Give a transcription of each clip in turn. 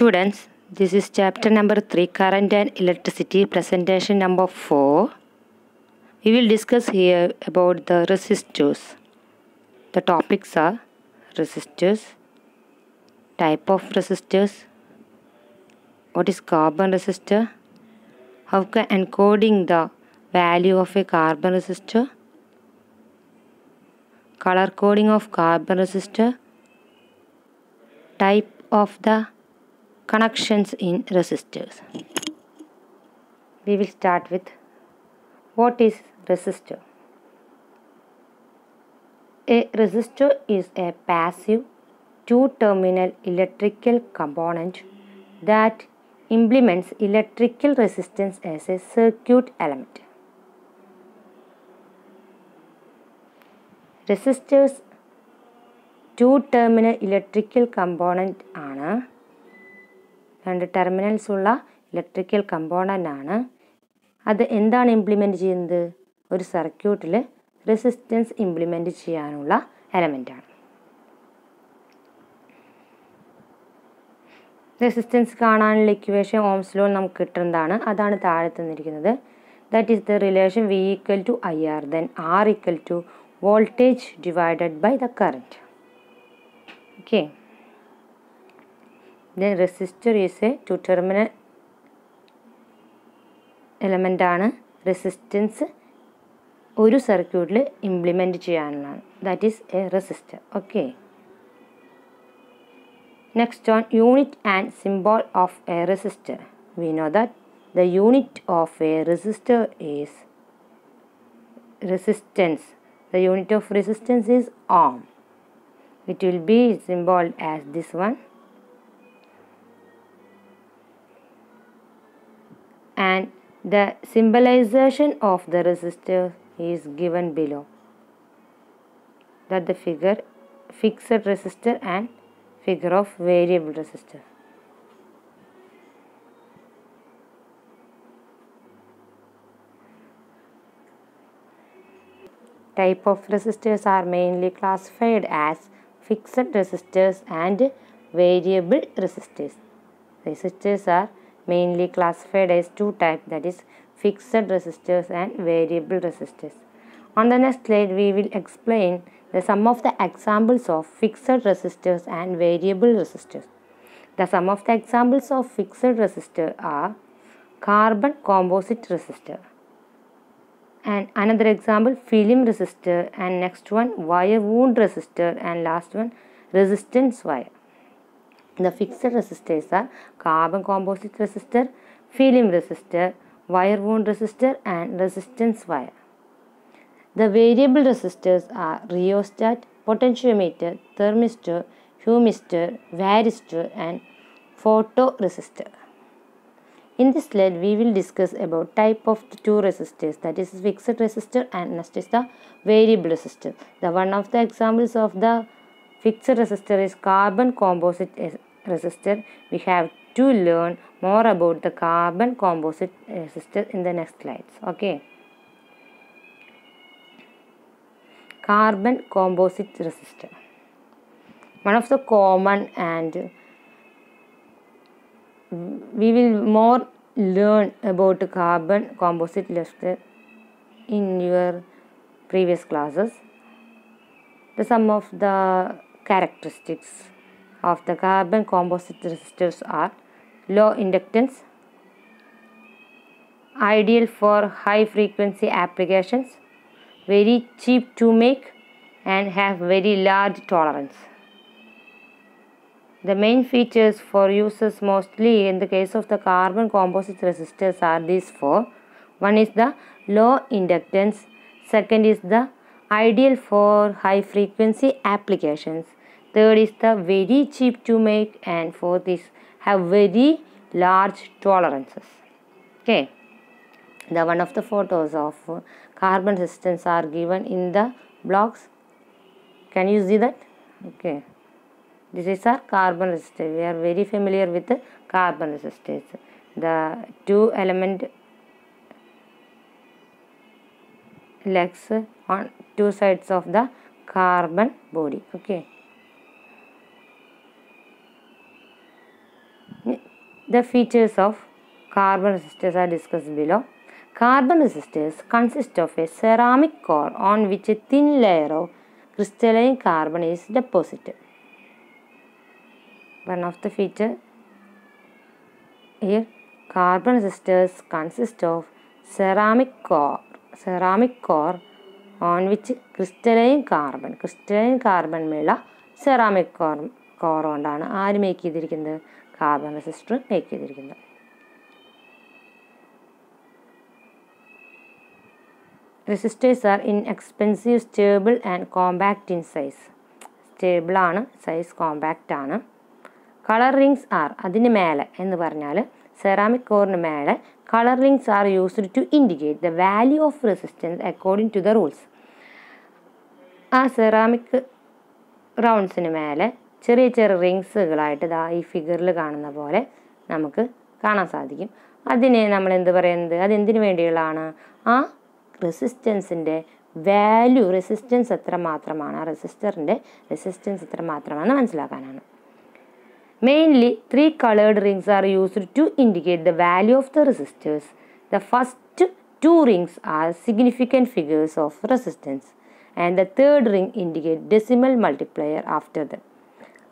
Students, this is chapter number 3 Current and Electricity presentation number 4. We will discuss here about the resistors. The topics are resistors, type of resistors, what is carbon resistor, how can encoding the value of a carbon resistor, color coding of carbon resistor, type of the connections in resistors. We will start with what is resistor? A resistor is a passive two-terminal electrical component that implements electrical resistance as a circuit element. resistors two terminal electrical component are. രണ്ട് terminals ഉള്ള electrical component ആണ് അത് എന്താണ് implement ചെയ്യുന്നത്? ഒരു സർക്യൂട്ടിൽ resistance implement ചെയ്യാനുള്ള ആണ്. റെസിസ്റ്റൻസ് കാണാനുള്ള ഇക്വേഷൻ ഓംസ് ലോ നമുക്ക് കിട്ടുന്നതാണ്. അതാണ് താഴെ തന്നിരിക്കുന്നത്. That is the relation V equal to I R then R equal to voltage divided by the current okay. then resistor is a two terminal element ആണ് resistance ഒരു സർക്യൂട്ടിൽ implement ചെയ്യാനുള്ളതാണ് that is a resistor okay next on unit and symbol of a resistor we know that the unit of a resistor is resistance the unit of resistance is ohm it will be symbolized as this one And the symbolization of the resistor is given below that the figure fixed resistor and figure of variable resistor type of resistors are mainly classified as fixed resistors and variable resistors. Resistors are mainly classified as two types that is fixed resistors and variable resistors. On the next slide we will explain the sum of the examples of fixed resistors and variable resistors. The sum of the examples of fixed resistor are carbon composite resistor and another example film resistor and next one wire wound resistor and last one resistance wire the fixed resistors are carbon composite resistor film resistor wire wound resistor and resistance wire the variable resistors are rheostat potentiometer thermistor humistor varistor and photoresistor in this slide, we will discuss about type of two resistors that is fixed resistor and next is the variable resistor. The one of the examples of the fixed resistor is carbon composite resistor. We have to learn more about the carbon composite resistor in the next slides. Okay. Carbon composite resistor. One of the common and we will more learn about carbon composite resistor in your previous classes the sum of the characteristics of the carbon composite resistors are low inductance ideal for high frequency applications very cheap to make and have very large tolerance the main features for users mostly in the case of the carbon composite resistors are these four. One is the low inductance, second is the ideal for high frequency applications, third is the very cheap to make and fourth is have very large tolerances. Okay. The one of the photos of carbon resistance are given in the blocks. Can you see that? Okay this is our carbon resistor we are very familiar with the carbon resistors the two element legs on two sides of the carbon body okay The features of carbon resistors are discussed below. Carbon resistors consist of a ceramic core on which a thin layer of crystalline carbon is deposited. One of the feature here carbon resistors consist of ceramic core ceramic core on which crystalline carbon crystalline carbon മേലുള്ള ceramic core core കൊണ്ടാണ് ആര് make ചെയ്തിരിക്കുന്നത് carbon resistor make ചെയ്തിരിക്കുന്നത് resistors are inexpensive stable and compact in size stable ആണ് size compact ആണ്. Colour rings are അതിന് മേലെ എന്ന് പറഞ്ഞാൽ സെറാമിക് കോറിന് മേലെ colour rings are used to indicate the value of resistance according to the rules ആ സെറാമിക് റൗണ്ട്സിന് മേലെ ചെറിയ ചെറിയ റിങ്സുകളായിട്ട് ഇതാ ഈ ഫിഗറിൽ കാണുന്ന പോലെ നമുക്ക് കാണാൻ സാധിക്കും. അതിനെ നമ്മൾ എന്ത് പറയുന്നത്? അതെന്തിനു വേണ്ടിയുള്ളതാണ്? ആ റെസിസ്റ്റൻസിന്റെ വാല്യൂ റെസിസ്റ്റൻസ് എത്ര മാത്രമാണ്? ആ റെസിസ്റ്ററിന്റെ റെസിസ്റ്റൻസ് എത്ര മാത്രമാണ് മനസ്സിലാക്കാനാണ്. Mainly three coloured rings are used to indicate the value of the resistors the first two rings are significant figures of resistance and the third ring indicate decimal multiplier after the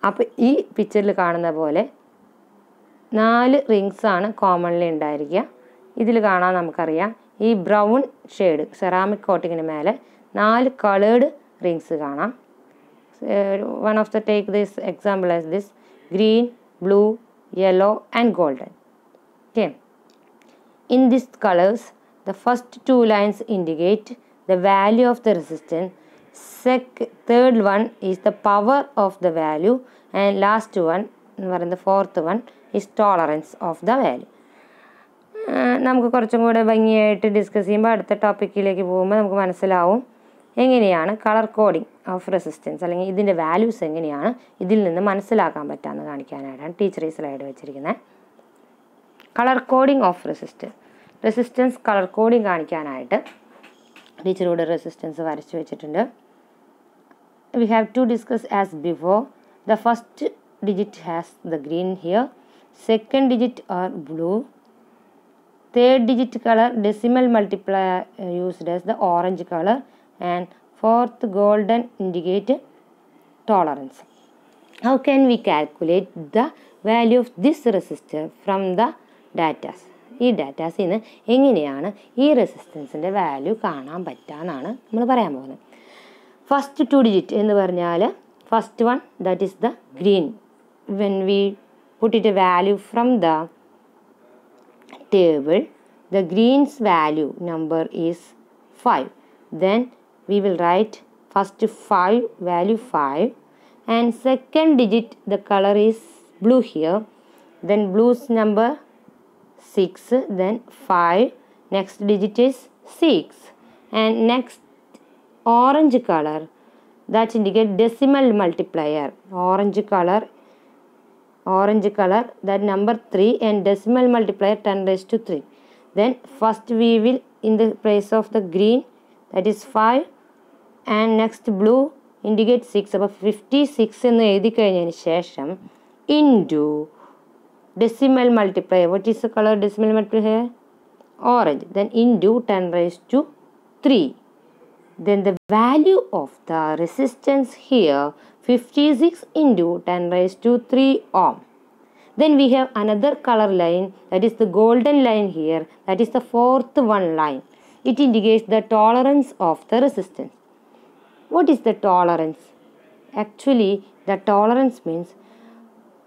അപ്പോൾ ഈ പിക്ചറിൽ കാണുന്ന പോലെ നാല് rings ആണ് commonly ഉണ്ടായിരിക്കുക. ഇതിൽ കാണാൻ നമുക്കറിയാം. ഈ ബ്രൗൺ ഷെയ്ഡ് സെറാമിക് കോട്ടിങ്ങിന് മേലെ നാല് കളേർഡ് റിങ്സ് കാണാം. One of the take this example as this green blue yellow and golden okay in this colours the first two lines indicate the value of the the resistance. Third one is the power of the value and last one എന്ന് പറയുന്നത് fourth one is tolerance of the value നമുക്ക് കുറച്ചും കൂടെ ഭംഗിയായിട്ട് discuss ചെയ്യുമ്പോൾ അടുത്ത ടോപ്പിക്കിലേക്ക് പോകുമ്പോൾ നമുക്ക് മനസ്സിലാവും എങ്ങനെയാണ് കളർ കോഡിംഗ് ഓഫ് റെസിസ്റ്റൻസ് അല്ലെങ്കിൽ ഇതിന്റെ വാല്യൂസ് എങ്ങനെയാണ് ഇതിൽ നിന്ന് മനസ്സിലാക്കാൻ പറ്റാമെന്ന് കാണിക്കാനായിട്ടാണ് ടീച്ചർ ഈ സ്ലൈഡ് വെച്ചിരിക്കുന്നത് colour coding of resistance resistance colour coding കാണിക്കാനായിട്ട് ടീച്ചറോട് റെസിസ്റ്റൻസ് വരച്ചു വെച്ചിട്ടുണ്ട് we have to discuss as before the first digit has the green here second digit are blue third digit color decimal multiplier uh, used as the orange color and fourth golden indicate tolerance how can we calculate the value of this resistor from the datas ഈ ഡാറ്റാസിൽ നിന്ന് എങ്ങനെയാണ് ഈ റെസിസ്റ്റൻസിന്റെ value കാണാൻ പറ്റാന്നാണ് നമ്മൾ പറയാൻ പോകുന്നത് ഫസ്റ്റ് ടു ഡിജിറ്റ് എന്ന് പറഞ്ഞാൽ first one that is the green when we put it a value from the table the green's value number is 5 then we will write first 5 value 5 and second digit the color is blue here then blue's number 6 then 5 next digit is 6 and next orange color that indicate decimal multiplier orange color orange color that number 3 and decimal multiplier 10 raised to 3 then first we will in the place of the green that is 5 and next blue indicate 6 അപ്പോൾ fifty six എന്ന് എഴുതി കഴിഞ്ഞതിന് ശേഷം into decimal multiplier. What is the color decimal multiplier orange. Then into 10 raised to 3 then the value of the resistance here 56 into 10 raised to 3 ohm. Then we have another color line that is the golden line here that is the fourth one line. It indicates the tolerance of the resistance. What is the tolerance? Actually the tolerance means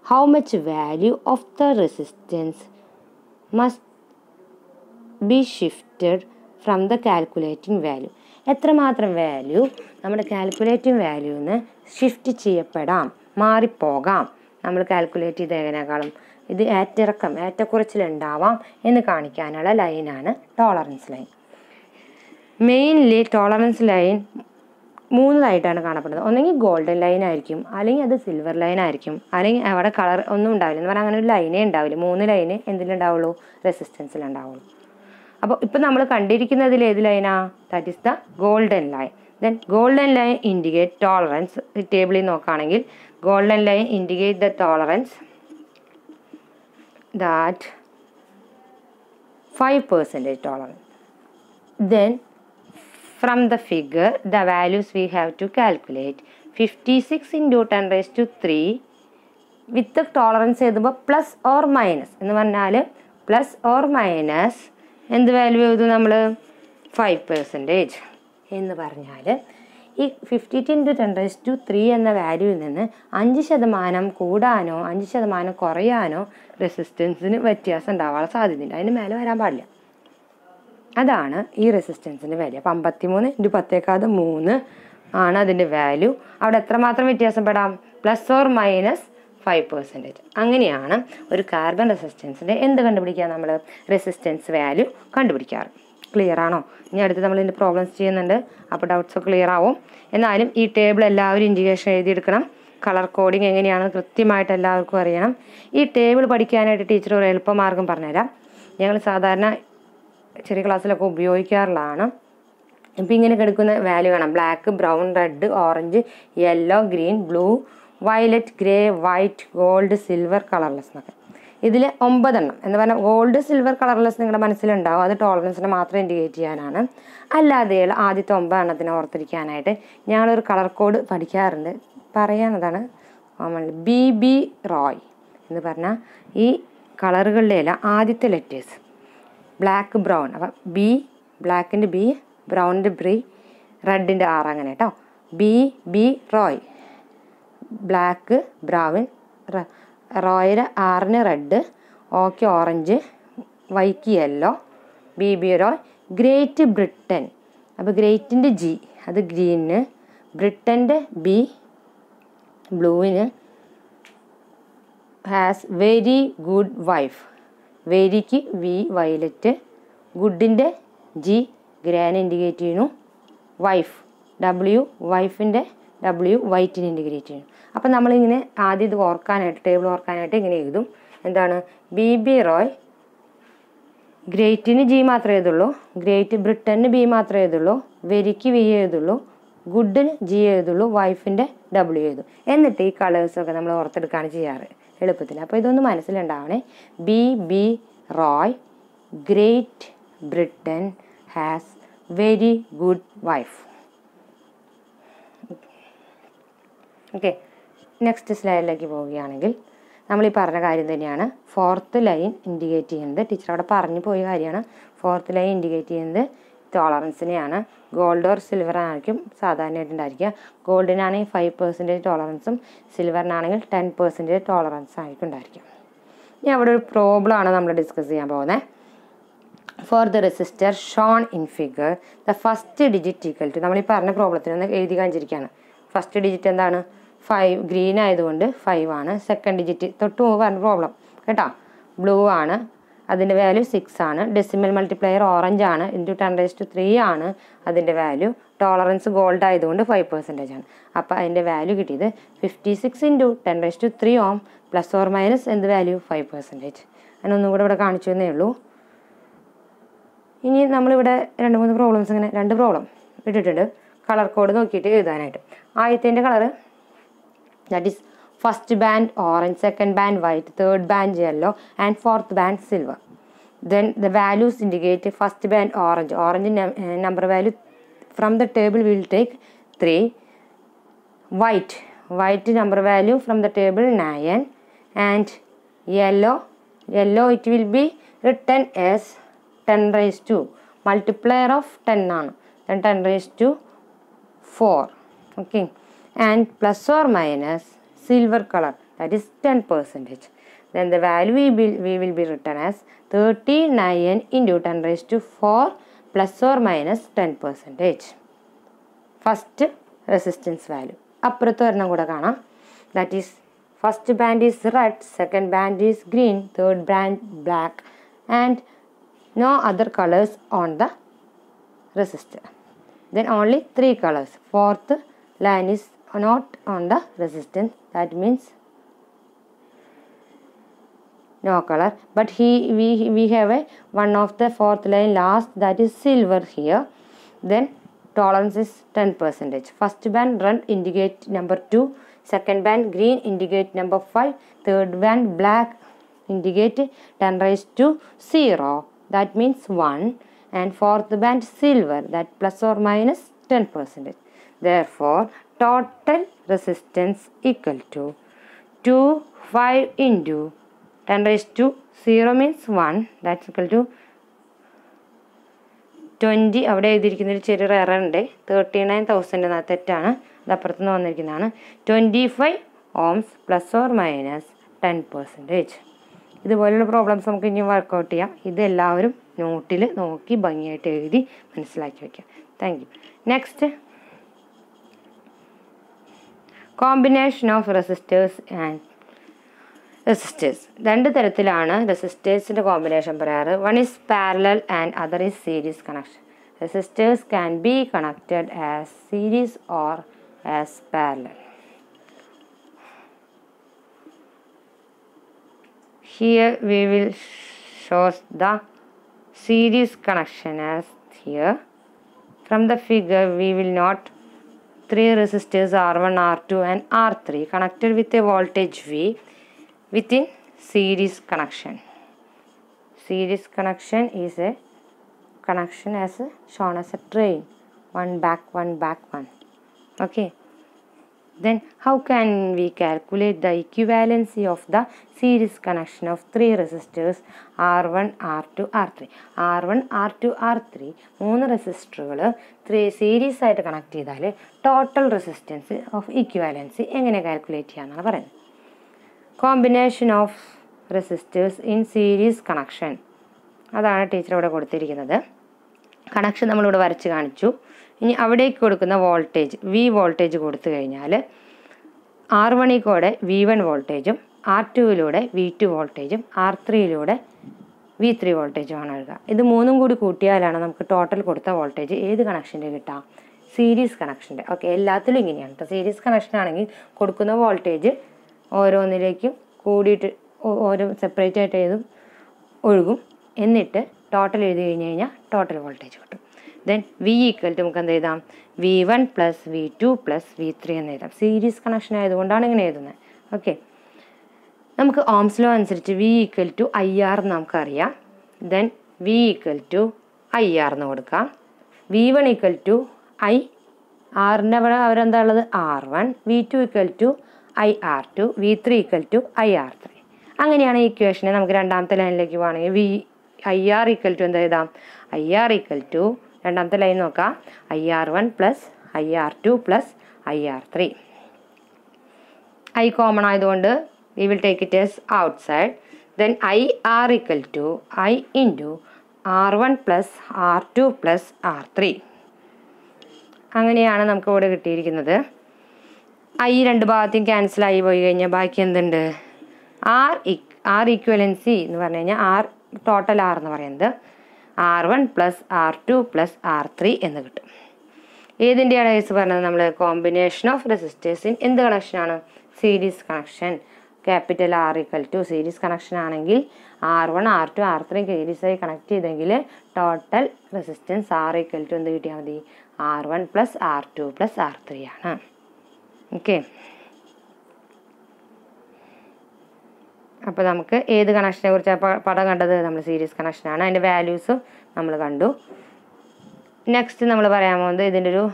how much value of the resistance must be shifted from the calculating value എത്രമാത്രം value നമ്മുടെ calculating വാല്യൂന്ന് shift ചെയ്യപ്പെടാം മാറിപ്പോകാം? നമ്മൾ calculate ചെയ്തതിനേക്കാളും ഇത് ഏറ്റിറക്കം ഏറ്റക്കുറച്ചിലുണ്ടാവാം എന്ന് കാണിക്കാനുള്ള ലൈനാണ് tolerance line mainly tolerance line മൂന്നായിട്ടാണ് കാണപ്പെടുന്നത്. ഒന്നെങ്കിൽ ഗോൾഡൻ ലൈൻ ആയിരിക്കും. അല്ലെങ്കിൽ അത് സിൽവർ ലൈൻ ആയിരിക്കും. അല്ലെങ്കിൽ അവിടെ കളർ ഒന്നും ഉണ്ടാവില്ല. എന്ന് പറഞ്ഞാൽ അങ്ങനെ ഒരു ലൈനേ ഉണ്ടാവില്ല. മൂന്ന് ലൈന് എന്തിലുണ്ടാവുള്ളൂ റെസിസ്റ്റൻസിലുണ്ടാവുള്ളൂ അപ്പോൾ ഇപ്പം നമ്മൾ കണ്ടിരിക്കുന്നതിൽ ഏത് ലൈനാ that is the golden line then golden line indicate tolerance ടേബിളിൽ നോക്കുകയാണെങ്കിൽ golden line indicate the tolerance that 5 percentage tolerance. Then from the figure the values we have to calculate. 56 into 10 raised to 3 with tolerance എഴുതുമ്പോൾ plus or minus എന്ന് പറഞ്ഞാൽ plus or minus എന്ത് value എഴുതും നമ്മൾ five percentage എന്ന് പറഞ്ഞാൽ ഈ fifty into ten raise to three എന്ന വാല്യൂവിൽ നിന്ന് അഞ്ച് ശതമാനം കൂടാനോ അഞ്ച് ശതമാനം കുറയാനോ റെസിസ്റ്റൻസിന് വ്യത്യാസം ഉണ്ടാവാൻ സാധ്യതയുണ്ട്. അതിന് മേലെ വരാൻ പാടില്ല. അതാണ് ഈ റെസിസ്റ്റൻസിന്റെ വാല്യൂ അപ്പം അമ്പത്തിമൂന്ന് ഇന്റു പത്തേക്കാതെ മൂന്ന് ആണ് അതിന്റെ വാല്യൂ അവിടെ എത്രമാത്രം വ്യത്യാസപ്പെടാം? Plus or minus five percentage അങ്ങനെയാണ് ഒരു കാർബൺ റെസിസ്റ്റൻസിന്റെ എന്ത് കണ്ടുപിടിക്കുക നമ്മൾ? റെസിസ്റ്റൻസ് വാല്യൂ കണ്ടുപിടിക്കാറ്. ക്ലിയർ ആണോ? ഇനി അടുത്ത് നമ്മൾ ഇതിന്റെ പ്രോബ്ലംസ് ചെയ്യുന്നുണ്ട്. അപ്പോൾ ഡൗട്ട്സ് ക്ലിയർ ആവും. എന്നാലും ഈ ടേബിൾ എല്ലാവരും ഇൻഡിക്കേഷൻ എഴുതിയെടുക്കണം. കളർ കോഡിങ് എങ്ങനെയാണ് കൃത്യമായിട്ട് എല്ലാവർക്കും അറിയണം. ഈ ടേബിൾ പഠിക്കാനായിട്ട് ടീച്ചർ ഒരു എളുപ്പമാർഗം പറഞ്ഞുതരാം. ഞങ്ങൾ സാധാരണ ചെറിയ ക്ലാസ്സിലൊക്കെ ഉപയോഗിക്കാറുള്ളതാണ്. ഇപ്പം ഇങ്ങനെ കിടക്കുന്ന വാല്യൂ കാണാം. Black brown red orange yellow green blue violet grey white gold silver colourless എന്നൊക്കെ. ഇതിൽ ഒമ്പതെണ്ണം. എന്ന് പറഞ്ഞാൽ ഗോൾഡ് സിൽവർ കളർലെസ് നിങ്ങളുടെ മനസ്സിലുണ്ടാവും. അത് ടോളറൻസിനെ മാത്രം ഇൻഡിക്കേറ്റ് ചെയ്യാനാണ്. അല്ലാതെയുള്ള ആദ്യത്തെ ഒമ്പതെണ്ണത്തിന് ഓർത്തിരിക്കാനായിട്ട് ഞങ്ങളൊരു കളർ കോഡ് പഠിക്കാറുണ്ട്. പറയാനതാണ് ബി ബി റോയ് എന്ന് പറഞ്ഞാൽ ഈ കളറുകളിലെല്ലാം ആദ്യത്തെ ലെറ്റേഴ്സ് ബ്ലാക്ക് ബ്രൗൺ അപ്പം ബി ബ്ലാക്കിന്റെ ബി ബ്രൗണിന്റെ ബ്രീ റെഡിന്റെ ആർ അങ്ങനെ കേട്ടോ. B B Roy black brown റോയുടെ ആറിന് റെഡ് ഓക്കെ ഓറഞ്ച് വൈക്ക് yellow B B Roy Great Britain അപ്പോൾ ഗ്രേറ്റിന്റെ ജി അത് ഗ്രീന് ബ്രിട്ടന്റെ ബി ബ്ലൂവിന് ഹാസ് വെരി ഗുഡ് വൈഫ് വെരിക്ക് വി വയലറ്റ് ഗുഡിന്റെ ജി ഗ്രാൻ ഇൻഡിക്കേറ്റ് ചെയ്യുന്നു വൈഫ് ഡബ്ല്യു വൈഫിന്റെ ഡബ്ല്യു വൈറ്റിന് ഇൻഡിക്കേറ്റ് ചെയ്യുന്നു. അപ്പം നമ്മളിങ്ങനെ ആദ്യം ഇത് ഓർക്കാനായിട്ട് ടേബിൾ ഓർക്കാനായിട്ട് ഇങ്ങനെ എഴുതും. എന്താണ്? ബി ബി റോയ് ഗ്രേറ്റിന് ജി മാത്രമേ എഴുതുള്ളൂ ഗ്രേറ്റ് ബ്രിട്ടന് ബി മാത്രമേ എഴുതുള്ളൂ വെരിക്ക് വി എഴുതുള്ളൂ ഗുഡിന് ജി എഴുതുള്ളൂ വൈഫിന്റെ ഡബ്ല്യു എഴുതും. എന്നിട്ട് ഈ കളേഴ്സൊക്കെ നമ്മൾ ഓർത്തെടുക്കുകയാണ് ചെയ്യാറ്. എളുപ്പത്തിൽ. അപ്പോൾ ഇതൊന്ന് മനസ്സിലുണ്ടാവണേ. B B Roy Great Britain has very good wife okay next സ്ലൈഡിലേക്ക് പോവുകയാണെങ്കിൽ നമ്മൾ ഈ പറഞ്ഞ കാര്യം തന്നെയാണ്. ഫോർത്ത് ലൈൻ ഇൻഡിക്കേറ്റ് ചെയ്യുന്നത്. ടീച്ചർ അവിടെ പറഞ്ഞു പോയ കാര്യമാണ്. ഫോർത്ത് ലൈൻ ഇൻഡിക്കേറ്റ് ചെയ്യുന്നത് ടോളറൻസിനെയാണ് ഗോൾഡ് ഓർ സിൽവർ ആയിരിക്കും സാധാരണയായിട്ട് ഉണ്ടായിരിക്കുക ഗോൾഡിനാണെങ്കിൽ ഫൈവ് പെർസെന്റേജ് ടോളറൻസും സിൽവറിനാണെങ്കിൽ ടെൻ പെർസെന്റേജ് ടോളറൻസ് ആയിരിക്കും ഉണ്ടായിരിക്കും. ഇനി അവിടെ ഒരു പ്രോബ്ലം ആണ് നമ്മൾ ഡിസ്കസ് ചെയ്യാൻ പോകുന്നത്. For the resistor shown in figure the first digit equal to നമ്മൾ ഈ പറഞ്ഞ പ്രോബ്ലത്തിനൊന്ന് എഴുതി കാണിച്ചിരിക്കുകയാണ്. ഫസ്റ്റ് ഡിജിറ്റ് എന്താണ്? ഫൈവ് ഗ്രീൻ ആയതുകൊണ്ട് ഫൈവ് ആണ്. സെക്കൻഡ് ഡിജിറ്റ് തൊട്ട് മുമ്പ് പറഞ്ഞ പ്രോബ്ലം കേട്ടോ? ബ്ലൂ ആണ്. അതിന്റെ വാല്യൂ സിക്സ് ആണ്. ഡെസിമൽ മൾട്ടിപ്ലയർ ഓറഞ്ച് ആണ്. Into ten raise to three ആണ് അതിന്റെ വാല്യൂ ടോളറൻസ് ഗോൾഡ് ആയതുകൊണ്ട് ഫൈവ് പെർസെന്റേജ് ആണ്. അപ്പോൾ അതിന്റെ വാല്യൂ കിട്ടിയത് fifty six into ten raise to three ohm plus or minus എന്ത് വാല്യൂ ഫൈവ് പെർസെന്റേജ് അതിനൊന്നും കൂടെ ഇവിടെ കാണിച്ചു തന്നേ ഉള്ളൂ. ഇനി നമ്മളിവിടെ രണ്ട് മൂന്ന് പ്രോബ്ലംസ് ഇങ്ങനെ രണ്ട് പ്രോബ്ലം ഇട്ടിട്ടുണ്ട്. കളർ കോഡ് നോക്കിയിട്ട് എഴുതാനായിട്ട്. ആദ്യത്തിന്റെ colour that is First band orange, second band white, third band yellow and fourth band silver. Then the values indicate first band orange. Orange eh, number value from the table we will take 3. White, white number value from the table 9 and yellow, yellow it will be written as 10 raised to. Multiplier of 10 ആണ്. Then 10 raised to 4 okay. And plus or minus silver color that is 10 percentage then the value we will, we will be written as 39 into 10 raised to 4 plus or minus 10 percentage first resistance value അപ്പുറത്ത് ഒരെണ്ണം കൂടെ കാണാം that is first band is red second band is green third band black and no other colours on the resistor then only three colours fourth line is not on the resistance. That means no color. But he we, we have a one of the fourth line last that is silver here. Then tolerance is 10 percentage. First band red indicate number 2 second band green indicate number 5 third band black indicate 10 raised to 0 that means 1 and fourth band silver. That plus or minus 10 percentage. Therefore total resistance equal to 2 5 into 10 raised to 0 means 1 that's equal to twenty അവിടെ എഴുതിയിരിക്കുന്ന ഒരു ചെറിയൊരു error ഉണ്ട്. Thirty nine thousand തെറ്റാണ്. അത് അപ്പുറത്തുനിന്ന് വന്നിരിക്കുന്നതാണ്. Twenty five ohms plus or minus ten percentage ഇതുപോലുള്ള problems നമുക്ക് ഇനി വർക്കൗട്ട് ചെയ്യാം. ഇത് എല്ലാവരും നോട്ടിൽ നോക്കി ഭംഗിയായിട്ട് എഴുതി മനസ്സിലാക്കി വയ്ക്കാം thank you next combination of resistors and resistors രണ്ട് തരത്തിലാണ് റെസിസ്റ്റേഴ്സിൻ്റെ കോമ്പിനേഷൻ പറയാറ് one is parallel and other is series connection resistors can be connected as series or as parallel here we will shows the series connection as here from the figure we will note three resistors r1 r2 and r3 connected with a voltage v within series connection. Series connection is a connection as shown as a train one back one back one. Okay then how can we calculate the equivalency of the series connection of three resistors R1, R2, R3? R1, R2, R3 മൂന്ന് റെസിസ്റ്ററുകൾ three series ആയിട്ട് connect ചെയ്താൽ total resistance of equivalency എങ്ങനെ calculate ചെയ്യാമെന്നാണ് പറയുന്നത്? Combination of resistors in series connection അതാണ് teacher ഇവിടെ കൊടുത്തിരിക്കുന്നത്. കണക്ഷൻ നമ്മളിവിടെ വരച്ച് കാണിച്ചു. ഇനി അവിടേക്ക് കൊടുക്കുന്ന വോൾട്ടേജ് വി വോൾട്ടേജ് കൊടുത്തു കഴിഞ്ഞാൽ ആർ വണ്ണിക്കൂടെ വി വൺ വോൾട്ടേജും ആർ ടുവിലൂടെ വി ടു വോൾട്ടേജും ആർ ത്രീയിലൂടെ വി ത്രീ വോൾട്ടേജുമാണ് എഴുതുക. ഇത് മൂന്നും കൂടി കൂട്ടിയാലാണ് നമുക്ക് ടോട്ടൽ കൊടുത്ത വോൾട്ടേജ് ഏത് കണക്ഷന്റെ കിട്ടാം? സീരീസ് കണക്ഷന്റെ ഓക്കെ എല്ലാത്തിലും ഇങ്ങനെയാണ് കേട്ടോ സീരീസ് കണക്ഷൻ ആണെങ്കിൽ കൊടുക്കുന്ന വോൾട്ടേജ് ഓരോന്നിലേക്കും കൂടിയിട്ട് ഓരോ സെപ്പറേറ്റ് ആയിട്ട് എഴുതും ഒഴുകും. എന്നിട്ട് ടോട്ടൽ എഴുതി കഴിഞ്ഞ് കഴിഞ്ഞാൽ ടോട്ടൽ വോൾട്ടേജ് കിട്ടും. ദെൻ വി ഈക്വൽ ടു നമുക്ക് എന്ത് എഴുതാം? V one plus V two plus V three എന്ന് എഴുതാം. സീരീസ് കണക്ഷൻ ആയതുകൊണ്ടാണ് ഇങ്ങനെ എഴുതുന്നത് ഓക്കെ നമുക്ക് ഓംസ് ലോ അനുസരിച്ച് V equal to I R എന്ന് നമുക്കറിയാം. Then V equal to I R എന്ന് കൊടുക്കാം. V one equal to I ആറിന്റെ അവിടെ അവരെന്താ ഉള്ളത്? R one V two equal to I R two V three equal to I R three അങ്ങനെയാണ് ഈ ഇക്വേഷനെ നമുക്ക് രണ്ടാമത്തെ ലൈനിലേക്ക് പോകണമെങ്കിൽ V I R equal to എന്താ എഴുതാം? ഐ ആർ ഈക്വൽ ടു രണ്ടാമത്തെ ലൈൻ നോക്കാം. I R one plus I R two plus I R three I common ആയതുകൊണ്ട് we will take it as outside then I R equal to I into R one plus R two plus R three അങ്ങനെയാണ് നമുക്ക് ഇവിടെ കിട്ടിയിരിക്കുന്നത്. I രണ്ട് ഭാഗത്തും cancel ആയി പോയി കഴിഞ്ഞാൽ ബാക്കി എന്തുണ്ട്? ആർ ഇക് ആർ ഈക്വലൻസി എന്ന് പറഞ്ഞു കഴിഞ്ഞാൽ ആർ ടോട്ടൽ ആർ എന്ന് പറയുന്നത്. R one plus R two plus R three എന്ന് കിട്ടും. ഏതിന്റെയാണ് കേസ് പറഞ്ഞത്? നമ്മൾ കോമ്പിനേഷൻ ഓഫ് റെസിസ്റ്റേഴ്സ് ഇൻ എന്ത് കണക്ഷനാണ് series connection capital R equal to series connection ആണെങ്കിൽ R one R two R three series ആയി കണക്ട് ചെയ്തെങ്കിൽ total resistance R equal to എന്ത് കിട്ടിയാൽ മതി? R one plus R two plus R three ആണ്. Okay അപ്പോൾ നമുക്ക് ഏത് കണക്ഷനെ കുറിച്ചാണ് പടം കണ്ടത് നമ്മൾ സീരീസ് കണക്ഷനാണ് അതിന്റെ വാല്യൂസും നമ്മൾ കണ്ടു. നെക്സ്റ്റ് നമ്മൾ പറയാൻ പോകുന്നത് ഇതിന്റെ ഒരു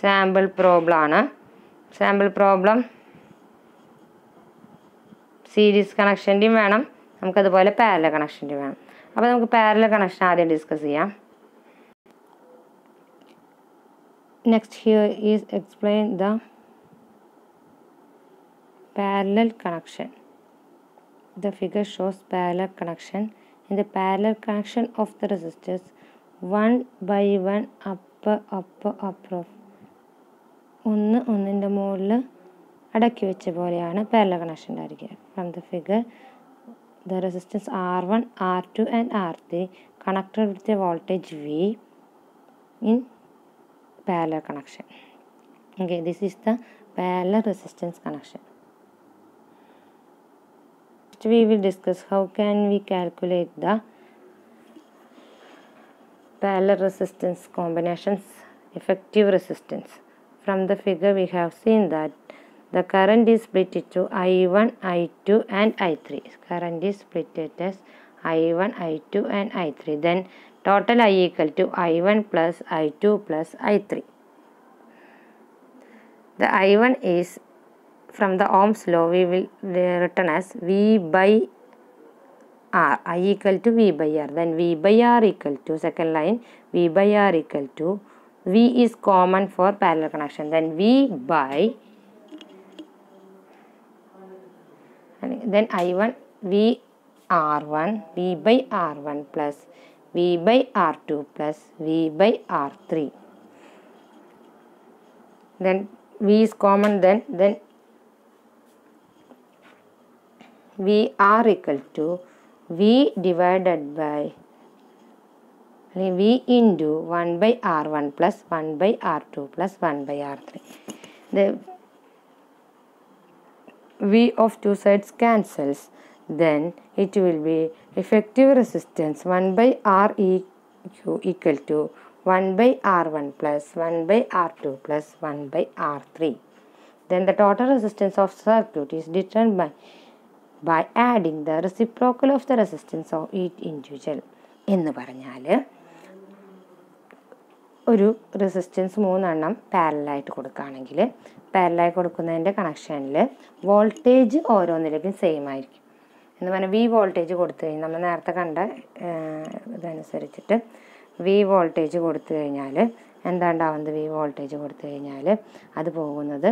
സാമ്പിൾ പ്രോബ്ലമാണ് സാമ്പിൾ പ്രോബ്ലം സീരീസ് കണക്ഷന്റെയും വേണം. നമുക്കതുപോലെ പാരല കണക്ഷന്റെയും വേണം. അപ്പോൾ നമുക്ക് പാരല കണക്ഷൻ ആദ്യം ഡിസ്കസ് ചെയ്യാം. Next here is explain the parallel connection. The figure shows parallel connection. In the parallel connection of the resistors one by one up up up ഒന്ന് ഒന്നിന്റെ മുകളിൽ അടക്കി വെച്ച പോലെയാണ് പാരലൽ കണക്ഷൻ ഉണ്ടായിരിക്കുക. From the figure the resistance R one R two and R three connected with a voltage V in parallel connection okay this is the parallel resistance connection we will discuss how can we calculate the parallel resistance combinations effective resistance from the figure we have seen that the current is split into I1, I2 and I3. Current is split as I1, I2 and I3. Then total I equal to I1 plus I2 plus I3. The I1 is from the Ohm's law we will written as V by R. I equal to V by R. Then V by R equal to second line V by R equal to V is common for parallel connection. Then V by then I1 V R1 V by R1 plus V by R2 plus V by R3 then V is common then then V R equal to V divided by V into 1 by R1 plus 1 by R2 plus 1 by R3 the V of two sides cancels then it will be effective resistance 1 by R E Q equal to 1 by R1 plus 1 by R2 plus 1 by R3 then the total resistance of circuit is determined by by adding the reciprocal of the resistance of each individual എന്ന് പറഞ്ഞാൽ ഒരു resistance മൂന്നെണ്ണം പാരലായിട്ട് കൊടുക്കുകയാണെങ്കിൽ പാരലായി കൊടുക്കുന്നതിന്റെ കണക്ഷനിൽ voltage ഓരോന്നിലേക്കും same ആയിരിക്കും എന്ന് പറഞ്ഞാൽ വി വോൾട്ടേജ് കൊടുത്തു കഴിഞ്ഞാൽ നമ്മൾ നേരത്തെ കണ്ട ഇതനുസരിച്ചിട്ട് വി വോൾട്ടേജ് കൊടുത്തു കഴിഞ്ഞാൽ എന്താ ഉണ്ടാവുന്നത് വി വോൾട്ടേജ് കൊടുത്തു കഴിഞ്ഞാൽ അത് പോകുന്നത്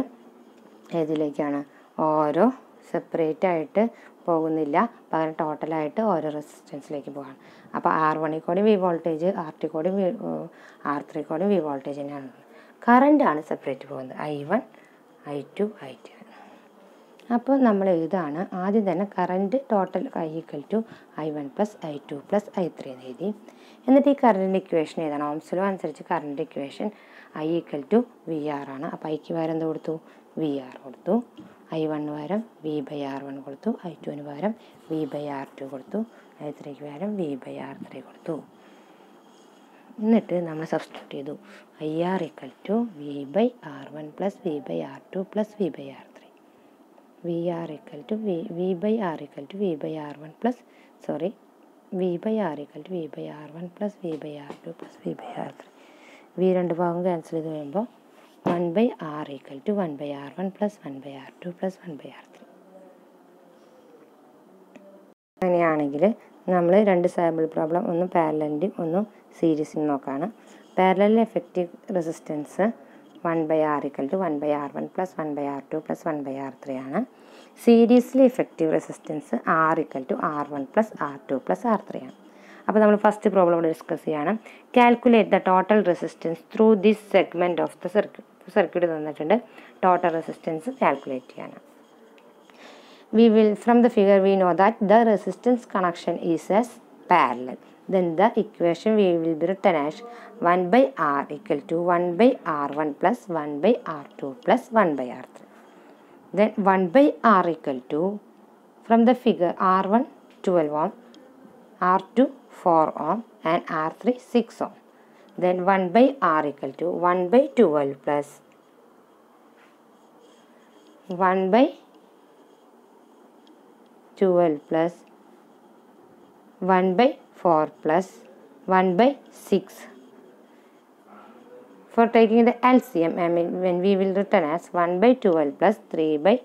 ഏതിലേക്കാണ്? ഓരോ സെപ്പറേറ്റ് ആയിട്ട് പോകുന്നില്ല. പകരം ടോട്ടലായിട്ട് ഓരോ റെസിസ്റ്റൻസിലേക്ക് പോകാണ് അപ്പോൾ ആർ വണ്ണിൽ കൂടി വി വോൾട്ടേജ് ആർ ടി കൂടി വി ആർ ത്രീ കൂടി വി വോൾട്ടേജ് തന്നെയാണ്. കറന്റാണ് സെപ്പറേറ്റ് പോകുന്നത്. I one I two I two അപ്പോൾ നമ്മൾ എഴുതാണ് ആദ്യം തന്നെ current total I equal to I one plus I two plus I three എന്ന് എഴുതി. എന്നിട്ട് ഈ കറണ്ട് ഇക്വേഷൻ എഴുതണം ഓംസിലോ അനുസരിച്ച് current equation I equal to V R ആണ്. അപ്പോൾ ഐക്ക് പകരം എന്ത് കൊടുത്തു? വി ആർ കൊടുത്തു. ഐ വണ്ണിന് പകരം വി ബൈ ആർ വൺ കൊടുത്തു. ഐ ടുവിന് പകരം വി ബൈ ആർ ടു കൊടുത്തു. ഐ ത്രീക്ക് പകരം വി ബൈ ആർ ത്രീ കൊടുത്തു. എന്നിട്ട് നമ്മൾ സബ്സ്റ്റിറ്റ്യൂട്ട് ചെയ്തു. I R equal to V by R one plus V by R two plus V by R V R equal to V V by R equal to V by R one plus sorry V by R equal to V by R one plus V by R two plus V by R three V രണ്ട് ഭാഗം cancel ചെയ്ത് കഴിയുമ്പോൾ one by R equal to one by R one plus one by R two plus one by R three അങ്ങനെയാണെങ്കിൽ നമ്മൾ രണ്ട് sample problem ഒന്ന് പാരലലിന്റെയും ഒന്ന് സീരീസിനും നോക്കാണ് parallel effective resistance one by R equal to one by R one plus one by R two plus one by R three ആണ്. സീരീസിലെ effective resistance R equal to R one plus R two plus R three ആണ്. അപ്പോൾ നമ്മൾ first problem ഇവിടെ discuss ചെയ്യാണ്. Calculate the total resistance through this segment of the circuit circuit തന്നിട്ടുണ്ട്. Total resistance calculate ചെയ്യാനാണ് we will from the figure we know that the resistance connection is as parallel. Then the equation we will be written as 1 by r equal to 1 by r1 plus 1 by r2 plus 1 by r3 then 1 by r equal to from the figure r1 12 ohm r2 4 ohm and r3 6 ohm. Then 1 by r equal to 1 by 12 plus 1 by 12 plus 1 by 4 plus 1 by 6 for taking the LCM I mean when we will return as 1 by 12 plus 3 by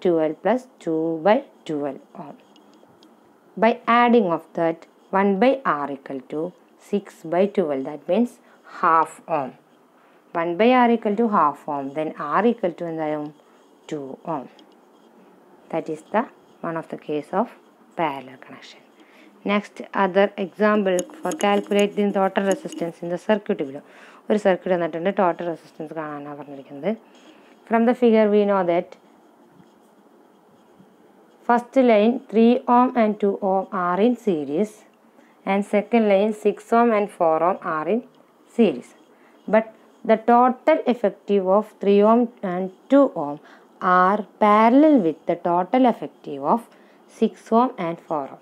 12 plus 2 by 12 ohm by adding of that 1 by R equal to 6 by 12 that means half ohm 1 by R equal to half ohm then R equal to എന്തായാലും 2 ohm that is the one of the case of parallel connection. Next, other for calculate the total resistance in the circuit below. ഒരു circuit തന്നിട്ടുണ്ട് total resistance കാണാനാണ് പറഞ്ഞിരിക്കുന്നത്. From the figure we know that first line three ohm and two ohm are in series and second line six ohm and four ohm are in series but the total effective of three ohm and two ohm are parallel with the total effective of six ohm and four ohm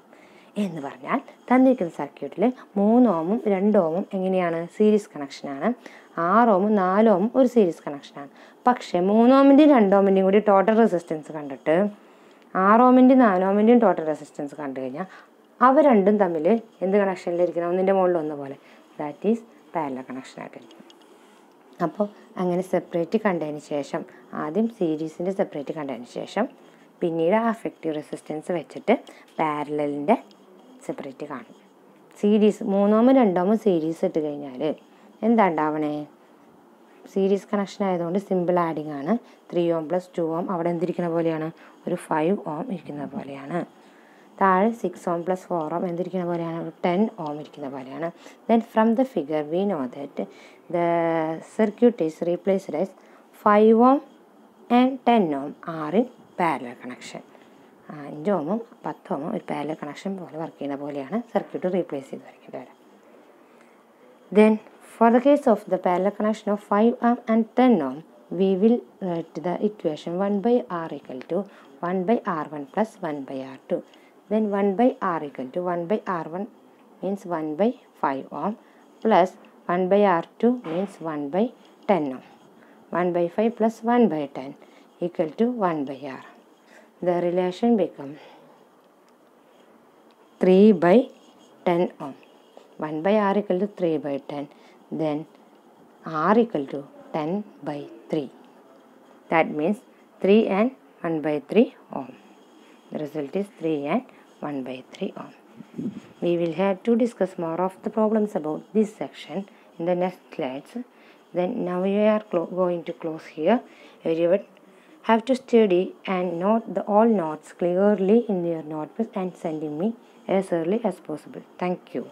എന്ന് പറഞ്ഞാൽ തന്നിരിക്കുന്ന സർക്യൂട്ടിൽ മൂന്ന് ഓമും രണ്ട് ഓമും എങ്ങനെയാണ്? Series കണക്ഷനാണ് ആറ് ഓമും നാല് ഓമും ഒരു സീരീസ് കണക്ഷനാണ് പക്ഷേ മൂന്ന് ഓമിന്റെയും രണ്ട് ഓമിന്റെയും കൂടി ടോട്ടൽ റെസിസ്റ്റൻസ് കണ്ടിട്ട് ആറ് ഓമിന്റെയും നാല് ഓമിന്റെയും ടോട്ടൽ റെസിസ്റ്റൻസ് കണ്ടു കഴിഞ്ഞാൽ അവ രണ്ടും തമ്മിൽ എന്ത് കണക്ഷനിലിരിക്കണം ഒന്നിന്റെ മുകളിൽ ഒന്ന് പോലെ. ദാറ്റ് ഈസ് പാരല കണക്ഷനായിട്ടിരിക്കും അപ്പോൾ അങ്ങനെ സെപ്പറേറ്റ് കണ്ടതിന് ശേഷം ആദ്യം സീരീസിന്റെ സെപ്പറേറ്റ് കണ്ടതിന് ശേഷം പിന്നീട് ആ അഫക്റ്റീവ് റെസിസ്റ്റൻസ് വെച്ചിട്ട് പാരലലിന്റെ സെപ്പറേറ്റ് കാണും. സീരീസ് മൂന്നോമോ രണ്ടോമോ സീരീസ് ഇട്ട് കഴിഞ്ഞാൽ എന്താ ഉണ്ടാവണേ സീരീസ് കണക്ഷൻ ആയതുകൊണ്ട് സിമ്പിൾ ആഡിങ് ആണ്. Three ohm plus two ohm അവിടെ എന്തിരിക്കുന്ന പോലെയാണ്? ഒരു ഫൈവ് ഓം ഇരിക്കുന്ന പോലെയാണ്. താഴെ six ohm plus four ohm എന്തിരിക്കുന്ന പോലെയാണ്? ഒരു ടെൻ ഓം ഇരിക്കുന്ന പോലെയാണ്. Then from the figure we know that the circuit is replaced as five ohm and ten ohm are in parallel connection അഞ്ച് ഓമും പത്ത് ഓമും ഒരു പാരലൽ കണക്ഷൻ പോലെ വർക്ക് ചെയ്യുന്ന പോലെയാണ് സർക്യൂട്ട് റീപ്ലേസ് ചെയ്ത് വരയ്ക്കുന്നത് വരെ Then, for the case of the parallel connection of 5 ohm and 10 ohm, we will write the equation 1 by R equal to 1 by R1 plus 1 by R2. Then 1 by R equal to 1 by R1 means 1 by 5 ohm plus 1 by R2 means 1 by 10 ohm. 1 by 5 plus 1 by 10 equal to 1 by R. The relation becomes 3 by 10 ohm. 1 by r equal to 3 by 10 then r equal to 10 by 3 that means 3 and 1 by 3 ohm. The result is 3 and 1 by 3 ohm. We will have to discuss more of the problems about this section in the next slides. Then now we are going to close here. Everyone have to study and note the all notes clearly in your notebook and sending me as early as possible. Thank you